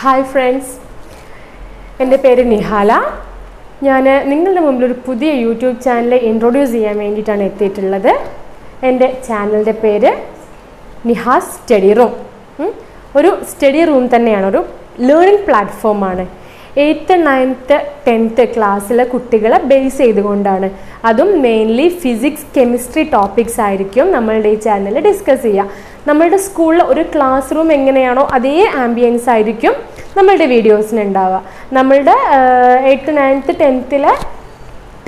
Hi friends എന്റെ പേര് നിഹാല. ഞാൻ നിങ്ങളുടെ മുമ്പിൽ ഒരു പുതിയ യൂട്യൂബ് ചാനൽ ഇൻട്രൊഡ്യൂസ് ചെയ്യാൻ വേണ്ടിയിട്ടാണ് എത്തിയിട്ടുള്ളത്. എന്റെ ചാനലിന്റെ പേര് നിഹാസ് സ്റ്റഡി റൂം. ഒരു സ്റ്റഡി റൂം തന്നെയാണ്. ഒരു ലേണിംഗ് പ്ലാറ്റ്ഫോമാണ് എയ്ത്ത് നയൻത്ത് ടെൻത്ത് ക്ലാസ്സിലെ കുട്ടികളെ ബേസ് ചെയ്തുകൊണ്ടാണ്. അതും മെയിൻലി ഫിസിക്സ് കെമിസ്ട്രി ടോപ്പിക്സ് ആയിരിക്കും നമ്മളുടെ ഈ ചാനലിൽ ഡിസ്കസ് ചെയ്യുക. നമ്മളുടെ സ്കൂളിലെ ഒരു ക്ലാസ് റൂം എങ്ങനെയാണോ അതേ ആംബിയൻസ് ആയിരിക്കും നമ്മളുടെ വീഡിയോസിന് ഉണ്ടാവുക. നമ്മളുടെ എയ്ത്ത് നയൻത്ത് ടെൻത്തിലെ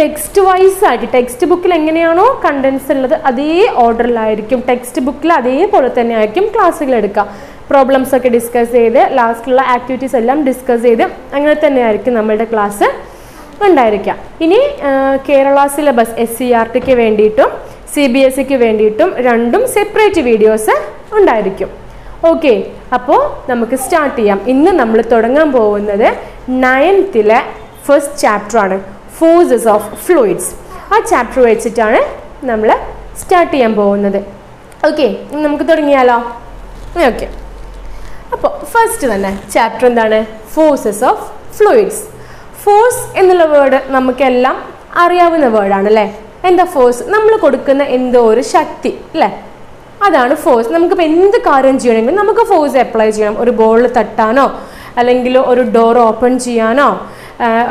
ടെക്സ്റ്റ് വൈസ് ആയിട്ട് ടെക്സ്റ്റ് ബുക്കിൽ എങ്ങനെയാണോ കണ്ടൻസ് ഉള്ളത് അതേ ഓർഡറിലായിരിക്കും ടെക്സ്റ്റ് ബുക്കിൽ അതേപോലെ തന്നെ ആയിരിക്കും ക്ലാസ്സുകൾ എടുക്കുക. പ്രോബ്ലംസ് ഒക്കെ ഡിസ്കസ് ചെയ്ത് ലാസ്റ്റിലുള്ള ആക്ടിവിറ്റീസ് എല്ലാം ഡിസ്കസ് ചെയ്ത് അങ്ങനെ തന്നെ ആയിരിക്കും നമ്മളുടെ ക്ലാസ് ഉണ്ടായിരിക്കുക. ഇനി Kerala syllabus S C R tick വേണ്ടിയിട്ടും സി ബി എസ് സിക്ക് വേണ്ടിയിട്ടും രണ്ടും സെപ്പറേറ്റ് വീഡിയോസ് ഉണ്ടായിരിക്കും. ഓക്കെ അപ്പോൾ നമുക്ക് സ്റ്റാർട്ട് ചെയ്യാം. ഇന്ന് നമ്മൾ തുടങ്ങാൻ പോകുന്നത് നയൻത്തിലെ ഫസ്റ്റ് ചാപ്റ്ററാണ് ഫോഴ്സസ് ഓഫ് ഫ്ലൂയിഡ്സ് ആ ചാപ്റ്റർ വെച്ചിട്ടാണ് നമ്മൾ സ്റ്റാർട്ട് ചെയ്യാൻ പോകുന്നത്. ഓക്കെ നമുക്ക് തുടങ്ങിയാലോ? ഓക്കെ അപ്പോൾ ഫസ്റ്റ് തന്നെ ചാപ്റ്റർ എന്താണ്? ഫോഴ്സസ് ഓഫ് ഫ്ലൂയിഡ്സ് ഫോഴ്സ് എന്നുള്ള വേർഡ് നമുക്കെല്ലാം അറിയാവുന്ന വേർഡാണ് അല്ലേ എന്താ ഫോഴ്സ് നമ്മൾ കൊടുക്കുന്ന എന്തോ ഒരു ശക്തി അല്ലേ അതാണ് ഫോഴ്സ് നമുക്കിപ്പോൾ എന്ത് കാര്യം ചെയ്യണമെങ്കിലും നമുക്ക് ഫോഴ്സ് അപ്ലൈ ചെയ്യണം. ഒരു ബോളിൽ തട്ടാനോ അല്ലെങ്കിൽ ഒരു ഡോർ ഓപ്പൺ ചെയ്യാനോ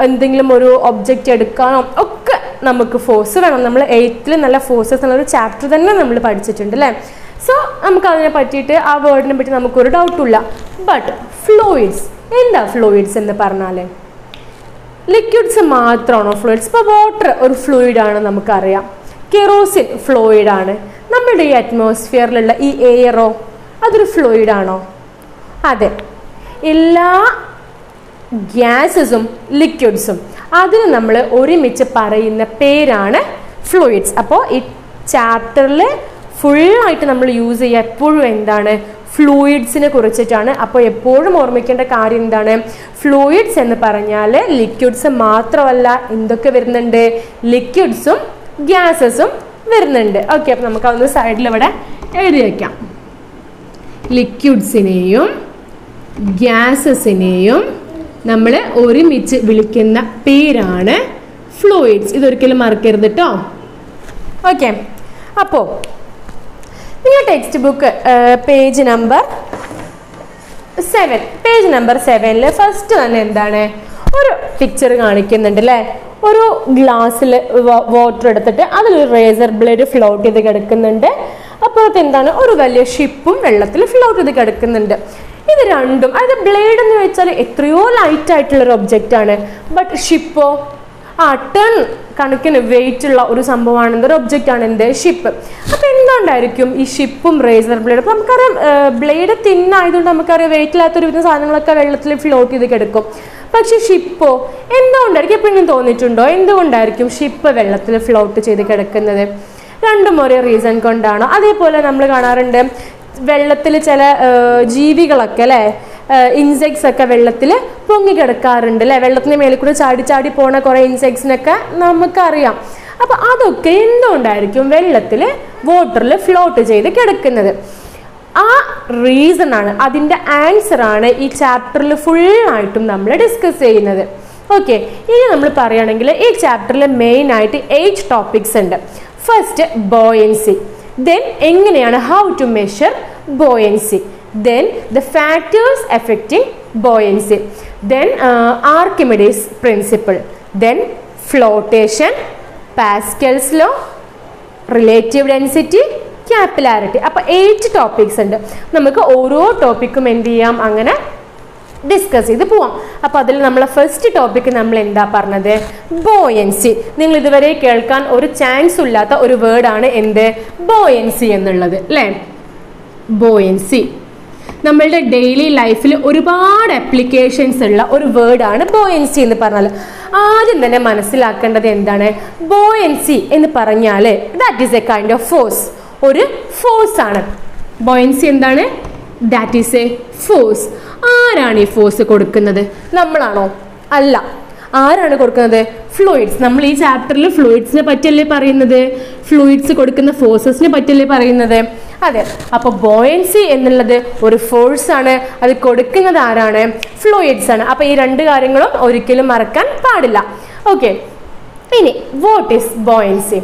എന്തെങ്കിലും ഒരു ഒബ്ജക്റ്റ് എടുക്കാനോ ഒക്കെ നമുക്ക് ഫോഴ്സ് വേണം. നമ്മൾ എയ്ത്തിൽ നല്ല ഫോഴ്സസ് എന്നുള്ളൊരു ചാപ്റ്റർ തന്നെ നമ്മൾ പഠിച്ചിട്ടുണ്ട് അല്ലേ സോ നമുക്ക് അതിനെ പറ്റിയിട്ട് ആ വേർഡിനെ പറ്റി നമുക്കൊരു ഡൗട്ടില്ല ബട്ട് ഫ്ലൂയിഡ്സ് എന്താ ഫ്ലൂയിഡ്സ് എന്ന് പറഞ്ഞാൽ ലിക്വിഡ്സ് മാത്രമാണോ ഫ്ലൂയിഡ്സ് ഇപ്പോൾ വാട്ടർ ഒരു ഫ്ലൂയിഡ് ആണ് നമുക്കറിയാം. കെറോസിൻ ഫ്ലൂയിഡ് ആണ്. നമ്മുടെ ഈ അറ്റ്മോസ്ഫിയറിലുള്ള ഈ എയറോ അതൊരു ഫ്ലൂയിഡ് ആണോ? അതെ. എല്ലാ ഗ്യാസസും ലിക്വിഡ്സും അതിന് നമ്മൾ ഒരുമിച്ച് പറയുന്ന പേരാണ് ഫ്ലൂയിഡ്സ് അപ്പോൾ ഈ ചാപ്റ്ററിൽ ഫുള്ളായിട്ട് നമ്മൾ യൂസ് ചെയ്യുക എപ്പോഴും എന്താണ് ഫ്ലൂയിഡ്സിനെ കുറിച്ചിട്ടാണ്. അപ്പോൾ എപ്പോഴും ഓർമ്മിക്കേണ്ട കാര്യം എന്താണ്? ഫ്ലൂയിഡ്സ് എന്ന് പറഞ്ഞാൽ ലിക്വിഡ്സ് മാത്രമല്ല എന്തൊക്കെ വരുന്നുണ്ട്? ലിക്വിഡ്സും ഗ്യാസസും വരുന്നുണ്ട്. ഓക്കെ അപ്പം നമുക്ക് അതൊന്ന് സൈഡിൽ ഇവിടെ എഴുതി വയ്ക്കാം ലിക്വിഡ്സിനെയും ഗ്യാസസിനെയും നമ്മൾ ഒരുമിച്ച് വിളിക്കുന്ന പേരാണ് ഫ്ലൂയിഡ്സ് ഇതൊരിക്കലും മറക്കരുത് കേട്ടോ ഓക്കെ അപ്പോൾ നിങ്ങൾ text book page number seven page number സെവനിൽ ഫസ്റ്റ് തന്നെ എന്താണ്? ഒരു പിക്ചർ കാണിക്കുന്നുണ്ട് അല്ലേ ഒരു ഗ്ലാസ്സിൽ വാട്ടർ എടുത്തിട്ട് അതിലൊരു റേസർ ബ്ലേഡ് ഫ്ലോട്ട് ചെയ്ത് കിടക്കുന്നുണ്ട്. അപ്പുറത്ത് എന്താണ്? ഒരു വലിയ ഷിപ്പും വെള്ളത്തിൽ ഫ്ലോട്ട് ചെയ്ത് കിടക്കുന്നുണ്ട്. ഇത് രണ്ടും അതായത് ബ്ലേഡ് എന്ന് വെച്ചാൽ എത്രയോ ലൈറ്റ് ആയിട്ടുള്ള ഒരു ഒബ്ജക്റ്റ് ആണ്. ബട്ട് ഷിപ്പോ ആ ടൺ കണക്കിന് വെയിറ്റ് ഉള്ള ഒരു സംഭവമാണ്. എന്തൊരു ഒബ്ജക്റ്റ് ആണ് എന്ത് ഷിപ്പ് അപ്പൊ എന്തുകൊണ്ടായിരിക്കും ഈ ഷിപ്പും റേസർ ബ്ലേഡും അപ്പൊ നമുക്കറിയാം ബ്ലേഡ് തിന്നായതുകൊണ്ട് നമുക്കറിയാം വെയിറ്റ് ഇല്ലാത്തൊരു വിധ സാധനങ്ങളൊക്കെ വെള്ളത്തിൽ ഫ്ലോട്ട് ചെയ്ത് കിടക്കും. പക്ഷെ ഷിപ്പോ എന്തുകൊണ്ടായിരിക്കും? എപ്പോഴും തോന്നിയിട്ടുണ്ടോ? എന്തുകൊണ്ടായിരിക്കും ഷിപ്പ് വെള്ളത്തിൽ ഫ്ലോട്ട് ചെയ്ത് കിടക്കുന്നത്? രണ്ടും ഒരേ റീസൺ കൊണ്ടാണോ. അതേപോലെ നമ്മൾ കാണാറുണ്ട് വെള്ളത്തിൽ ചില ജീവികളൊക്കെ അല്ലേ? ഇൻസെക്ട്സ് ഒക്കെ വെള്ളത്തിൽ പൊങ്ങിക്കിടക്കാറുണ്ട് അല്ലേ? വെള്ളത്തിന് മേലെ കൂടെ ചാടി ചാടി പോണ കുറേ ഇൻസെക്ട്സിനൊക്കെ നമുക്കറിയാം. അപ്പൊ അതൊക്കെ എന്തുകൊണ്ടായിരിക്കും വെള്ളത്തിൽ വാട്ടറിൽ ഫ്ലോട്ട് ചെയ്ത് കിടക്കുന്നത്? ആ റീസൺ ആണ് അതിന്റെ ആൻസർ ആണ് ഈ ചാപ്റ്ററിൽ ഫുള്ളായിട്ടും നമ്മൾ ഡിസ്കസ് ചെയ്യുന്നത്. ഓക്കെ ഇനി നമ്മൾ പറയുകയാണെങ്കിൽ ഈ ചാപ്റ്ററിൽ മെയിൻ ആയിട്ട് എയ്റ്റ് ടോപ്പിക്സ് ഉണ്ട്. ഫസ്റ്റ് ബോയൻസി ദെൻ എങ്ങനെയാണ് how to measure buoyancy then the factors affecting buoyancy. Then uh, archimedes principle. Then flotation pascal's law relative density capillarity. അപ്പോൾ എയ്റ്റ് ടോപ്പിക്സ് ഉണ്ട്. നമുക്ക് ഓരോ ടോപ്പിക്കും എന്ത് ചെയ്യാം? അങ്ങനെ ഡിസ്കസ് ചെയ്ത് പോവാം. അപ്പോൾ അതിൽ നമ്മളെ ഫസ്റ്റ് ടോപ്പിക്ക് നമ്മൾ എന്താ പറഞ്ഞത്? ബോയൻസി നിങ്ങൾ ഇതുവരെ കേൾക്കാൻ ഒരു ചാൻസ് ഇല്ലാത്ത ഒരു വേർഡാണ് എന്ത്? ബോയൻസി എന്നുള്ളത്. അല്ലേ? ബോയൻസി നമ്മളുടെ ഡെയിലി ലൈഫിൽ ഒരുപാട് അപ്ലിക്കേഷൻസ് ഉള്ള ഒരു വേർഡാണ് ബോയൻസി എന്ന് പറഞ്ഞാൽ ആദ്യം തന്നെ മനസ്സിലാക്കേണ്ടത് എന്താണ്? ബോയൻസി എന്ന് പറഞ്ഞാൽ that is a kind of force ഒരു ഫോഴ്സ് ആണ്. ബോയൻസി എന്താണ്? ദാറ്റ് ഈസ് എ ഫോഴ്സ് ആരാണ് ഈ ഫോഴ്സ് കൊടുക്കുന്നത്? നമ്മളാണോ? അല്ല. ആരാണ് കൊടുക്കുന്നത്? ഫ്ലൂയിഡ്സ് നമ്മൾ ഈ ചാപ്റ്ററിൽ ഫ്ലൂയിഡ്സിനെ പറ്റിയല്ലേ പറയുന്നത്? ഫ്ലൂയിഡ്സ് കൊടുക്കുന്ന ഫോഴ്സസിനെ പറ്റിയല്ലേ പറയുന്നത്? അതെ. അപ്പോൾ ബോയൻസി എന്നുള്ളത് ഒരു ഫോഴ്സ് ആണ്. അത് കൊടുക്കുന്നത് ആരാണ്? ഫ്ലൂയിഡ്സ് ആണ്. അപ്പോൾ ഈ രണ്ട് കാര്യങ്ങളും ഒരിക്കലും മറക്കാൻ പാടില്ല. ഓക്കെ ഇനി വാട്ട് ഈസ് ബോയൻസി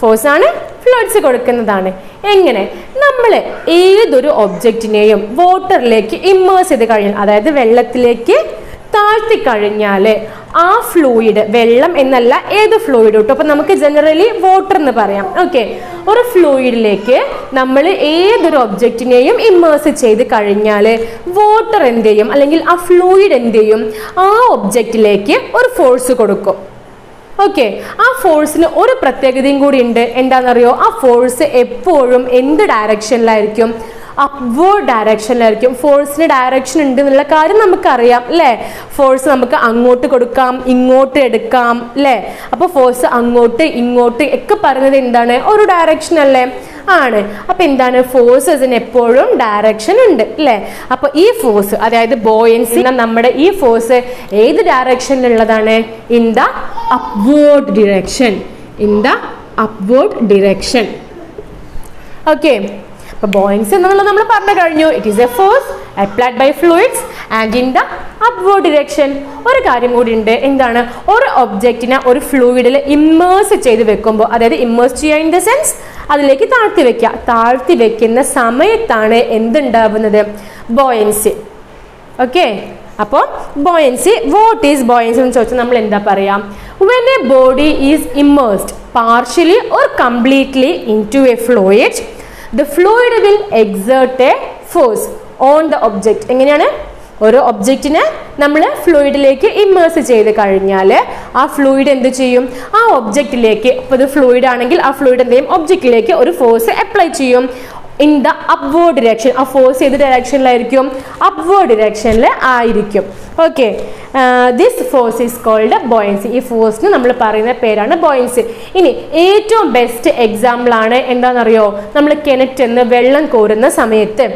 ഫോഴ്സ് ആണ്. ഫ്ലൂയിഡ്സ് കൊടുക്കുന്നതാണ്. എങ്ങനെ? നമ്മൾ ഏതൊരു ഒബ്ജക്റ്റിനെയും വാട്ടറിലേക്ക് ഇമ്മേഴ്സ് ചെയ്ത് കഴിഞ്ഞാൽ അതായത് വെള്ളത്തിലേക്ക് താഴ്ത്തി കഴിഞ്ഞാൽ ആ ഫ്ലൂയിഡ് വെള്ളം എന്നല്ല ഏത് ഫ്ലൂയിഡ് കിട്ടും അപ്പൊ നമുക്ക് ജനറലി വാട്ടർ എന്ന് പറയാം. ഓക്കെ ഒരു ഫ്ലൂയിഡിലേക്ക് നമ്മൾ ഏതൊരു ഒബ്ജക്റ്റിനെയും ഇമ്മേഴ്സ് ചെയ്ത് കഴിഞ്ഞാൽ വാട്ടർ എന്ത് ചെയ്യും അല്ലെങ്കിൽ ആ ഫ്ലൂയിഡ് എന്ത് ചെയ്യും ആ ഒബ്ജക്റ്റിലേക്ക് ഒരു ഫോഴ്സ് കൊടുക്കും. ഓക്കെ ആ ഫോഴ്സിന് ഒരു പ്രത്യേകതയും കൂടി ഉണ്ട്. എന്താണെന്നറിയോ? ആ ഫോഴ്സ് എപ്പോഴും എന്ത് ഡയറക്ഷനിലായിരിക്കും അപ്വേർഡ് ഡയറക്ഷനിലായിരിക്കും ഫോഴ്സിന് ഡയറക്ഷൻ ഉണ്ട് എന്നുള്ള കാര്യം നമുക്കറിയാം അല്ലേ ഫോഴ്സ് നമുക്ക് അങ്ങോട്ട് കൊടുക്കാം ഇങ്ങോട്ട് എടുക്കാം അല്ലേ അപ്പോൾ ഫോഴ്സ് അങ്ങോട്ട് ഇങ്ങോട്ട് ഒക്കെ പറയുന്നത് എന്താണ്? ഒരു ഡയറക്ഷൻ അല്ലേ? ആണ്. അപ്പൊ എന്താണ്? ഫോഴ്സസിന് എപ്പോഴും ഡയറക്ഷൻ ഉണ്ട് അല്ലേ അപ്പോൾ ഈ ഫോഴ്സ് അതായത് ബോയൻസി നമ്മുടെ ഈ ഫോഴ്സ് ഏത് ഡയറക്ഷനിലുള്ളതാണ് in the upward direction in the upward direction okay അപ്പൊ ബോയിൻസ് എന്നുള്ളത് നമ്മൾ പറഞ്ഞു കഴിഞ്ഞു. It is a force applied by fluids and in the upward direction ഒരു കാര്യം കൂടി ഉണ്ട്. എന്താണ്? ഒരു ഒബ്ജക്റ്റിനെ ഒരു ഫ്ലൂയിഡിൽ ഇമ്മേഴ്സ് ചെയ്ത് വെക്കുമ്പോൾ അതായത് ഇമ്മേഴ്സ് ചെയ്യുക ഇൻ ദ സെൻസ് അതിലേക്ക് താഴ്ത്തി വെക്കുക. താഴ്ത്തി വെക്കുന്ന സമയത്താണ് എന്തുണ്ടാവുന്നത്? ബോയൻസി ഓക്കെ അപ്പോൾ ബോയൻസി വാട്ട് ഈസ് ബോയൻസി എന്ന് ചോദിച്ചാൽ നമ്മൾ എന്താ പറയുക when a body is immersed partially or completely into a fluid the fluid will exert a force on the object എങ്ങനെയാണ്? ഒരു ഒബ്ജക്റ്റിനെ നമ്മൾ ഫ്ലൂയിഡിലേക്ക് ഇമ്മേഴ്സ് ചെയ്ത് കഴിഞ്ഞാൽ ആ ഫ്ലൂയിഡ് എന്ത് ചെയ്യും? ആ ഒബ്ജക്റ്റിലേക്ക് ഇപ്പോൾ ഇത് ഫ്ലൂയിഡ് ആണെങ്കിൽ ആ ഫ്ലൂയിഡ് എന്ത് ചെയ്യും? ഒബ്ജക്റ്റിലേക്ക് ഒരു ഫോഴ്സ് അപ്ലൈ ചെയ്യും. ഇൻ ദ അപ്വേർഡ് ഡിറക്ഷൻ ആ ഫോഴ്സ് ഏത് ഡയറക്ഷനിലായിരിക്കും അപ്വേർഡ് ഡിറക്ഷനിൽ ആയിരിക്കും. Okay this force is called buoyancy ഈ ഫോഴ്സിന് നമ്മൾ പറയുന്ന പേരാണ് ബോയൻസി ഇനി ഏറ്റവും ബെസ്റ്റ് എക്സാമ്പിൾ ആണ് എന്താണെന്നറിയോ? നമ്മൾ കിണറ്റെന്ന് വെള്ളം കോരുന്ന സമയത്ത്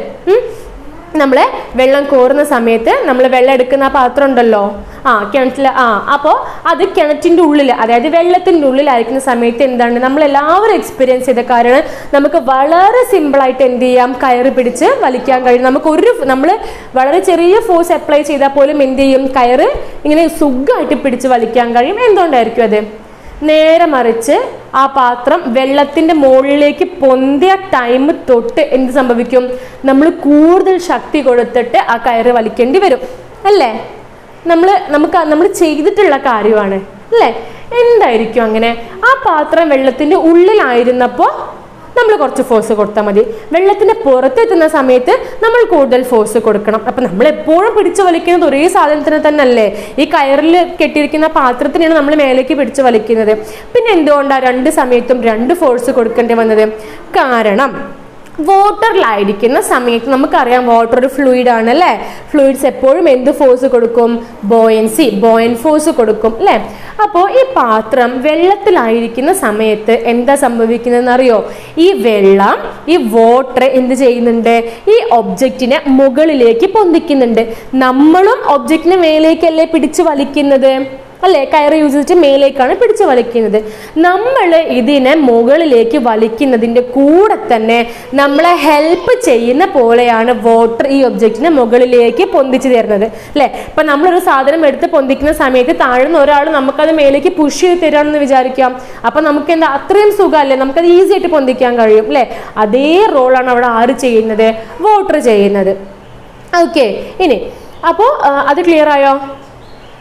നമ്മൾ വെള്ളം കോരുന്ന സമയത്ത് നമ്മൾ വെള്ളം എടുക്കുന്ന ആ പാത്രം ഉണ്ടല്ലോ. ആ കിണറ്റിൽ ആ അപ്പോൾ അത് കിണറ്റിന്റെ ഉള്ളിൽ അതായത് വെള്ളത്തിന്റെ ഉള്ളിലായിരിക്കുന്ന സമയത്ത് എന്താണ്? നമ്മൾ എല്ലാവരും എക്സ്പീരിയൻസ് ചെയ്ത കാരണം നമുക്ക് വളരെ സിമ്പിളായിട്ട് എന്ത് ചെയ്യാം? കയറ് പിടിച്ച് വലിക്കാൻ കഴിയും. നമുക്ക് ഒരു നമ്മൾ വളരെ ചെറിയ ഫോഴ്സ് അപ്ലൈ ചെയ്താൽ പോലും എന്ത് ചെയ്യും? കയറ് ഇങ്ങനെ സുഖമായിട്ട് പിടിച്ച് വലിക്കാൻ കഴിയും. എന്തുകൊണ്ടായിരിക്കും അത്? നേരെ മറിച്ച് ആ പാത്രം വെള്ളത്തിന്റെ മുകളിലേക്ക് പൊന്തിയ ടൈം തൊട്ട് എന്ത് സംഭവിക്കും? നമ്മൾ കൂടുതൽ ശക്തി കൊടുത്തിട്ട് ആ കയറ് വലിക്കേണ്ടി വരും. അല്ലേ? നമ്മൾ നമുക്ക് നമ്മൾ ചെയ്തിട്ടുള്ള കാര്യമാണ്. അല്ലേ? എന്തായിരിക്കും അങ്ങനെ? ആ പാത്രം വെള്ളത്തിന്റെ ഉള്ളിലായിരുന്നപ്പോൾ നമ്മൾ കുറച്ച് ഫോഴ്സ് കൊടുത്താൽ മതി. വെള്ളത്തിന്റെ പുറത്തെത്തുന്ന സമയത്ത് നമ്മൾ കൂടുതൽ ഫോഴ്സ് കൊടുക്കണം. അപ്പം നമ്മൾ എപ്പോഴും പിടിച്ചു വലിക്കുന്നത് ഒരേ സാധനത്തിന് തന്നെ അല്ലേ ഈ കയറിൽ കെട്ടിയിരിക്കുന്ന പാത്രത്തിനാണ് നമ്മൾ മേലേക്ക് പിടിച്ചു വലിക്കുന്നത്. പിന്നെ എന്തുകൊണ്ടാണ് രണ്ട് സമയത്തും രണ്ട് ഫോഴ്സ് കൊടുക്കേണ്ടി വന്നത്? കാരണം വാട്ടറിലായിരിക്കുന്ന സമയത്ത് നമുക്കറിയാം വാട്ടർ ഒരു ഫ്ലൂയിഡ് ആണ് അല്ലേ? ഫ്ലൂയിഡ്സ് എപ്പോഴും എന്ത് ഫോഴ്സ് കൊടുക്കും? ബോയൻസി ബോയൻ ഫോഴ്സ് കൊടുക്കും അല്ലേ? അപ്പോൾ ഈ പാത്രം വെള്ളത്തിലായിരിക്കുന്ന സമയത്ത് എന്താ സംഭവിക്കുന്നതെന്ന് അറിയോ ഈ വെള്ളം ഈ വാട്ടർ എന്ത് ചെയ്യുന്നുണ്ട്? ഈ ഒബ്ജക്റ്റിനെ മുകളിലേക്ക് പൊന്തിക്കുന്നുണ്ട്. നമ്മളും ഒബ്ജക്റ്റിനെ മേലേക്കല്ലേ പിടിച്ചു വലിക്കുന്നത്? അല്ലേ? കയറ് യൂസ് ചെയ്തിട്ട് മേലേക്കാണ് പിടിച്ചു വലിക്കുന്നത്. നമ്മൾ ഇതിനെ മുകളിലേക്ക് വലിക്കുന്നതിന്റെ കൂടെ തന്നെ നമ്മളെ ഹെൽപ്പ് ചെയ്യുന്ന പോലെയാണ് വാട്ടർ ഈ ഒബ്ജക്റ്റിനെ മുകളിലേക്ക് പൊന്തിച്ചു തരുന്നത്. അല്ലേ? ഇപ്പൊ നമ്മളൊരു സാധനം എടുത്ത് പൊന്തിക്കുന്ന സമയത്ത് താഴ്ന്ന ഒരാൾ നമുക്കത് മേലേക്ക് പുഷ് ചെയ്ത് തരാണെന്ന് വിചാരിക്കാം. അപ്പൊ നമുക്ക് എന്താ അത്രയും സുഖമല്ലേ? നമുക്കത് ഈസി ആയിട്ട് പൊന്തിക്കാൻ കഴിയും അല്ലേ? അതേ റോളാണ് അവിടെ ആര് ചെയ്യുന്നത്? വാട്ടർ ചെയ്യുന്നത്. ഓക്കെ ഇനി. അപ്പോൾ അത് ക്ലിയർ ആയോ?